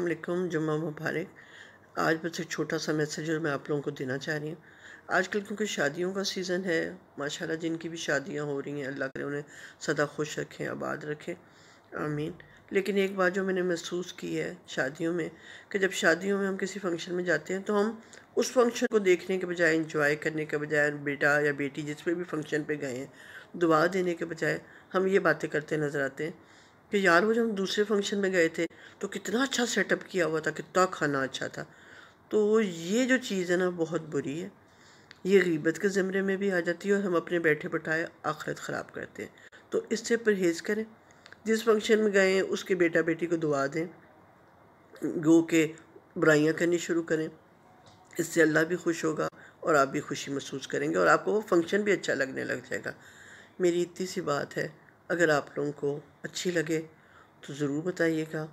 वालेकुम, जुम्मा मुबारक। आज बस एक छोटा सा मैसेज मैं आप लोगों को देना चाह रही हूँ। आजकल क्योंकि शादियों का सीज़न है, माशाल्लाह जिनकी भी शादियाँ हो रही हैं, अल्लाह करे उन्हें सदा खुश रखें, आबाद रखें। आमीन। लेकिन एक बात जो मैंने महसूस की है शादियों में, कि जब शादियों में हम किसी फ़ंक्शन में जाते हैं तो हम उस फ़ंक्शन को देखने के बजाय इंजॉय करने के बजाय, बेटा या बेटी जिस पे भी फ़ंक्शन पे गए हैं, दुआ देने के बजाय हम ये बातें करते नज़र आते हैं। कि यार वो जब हम दूसरे फ़ंक्शन में गए थे तो कितना अच्छा सेटअप किया हुआ था, कितना खाना अच्छा था। तो ये जो चीज़ है ना, बहुत बुरी है। ये गीबत के ज़मरे में भी आ जाती है और हम अपने बैठे बैठाए आखरत ख़राब करते हैं। तो इससे परहेज़ करें। जिस फ़ंक्शन में गए, उसके बेटा बेटी को दुआ दें। गो के बुराइयाँ करनी शुरू करें। इससे अल्लाह भी खुश होगा और आप भी खुशी महसूस करेंगे और आपको वो फ़ंक्शन भी अच्छा लगने लग जाएगा। मेरी इतनी सी बात है। अगर आप लोगों को अच्छी लगे तो ज़रूर बताइएगा।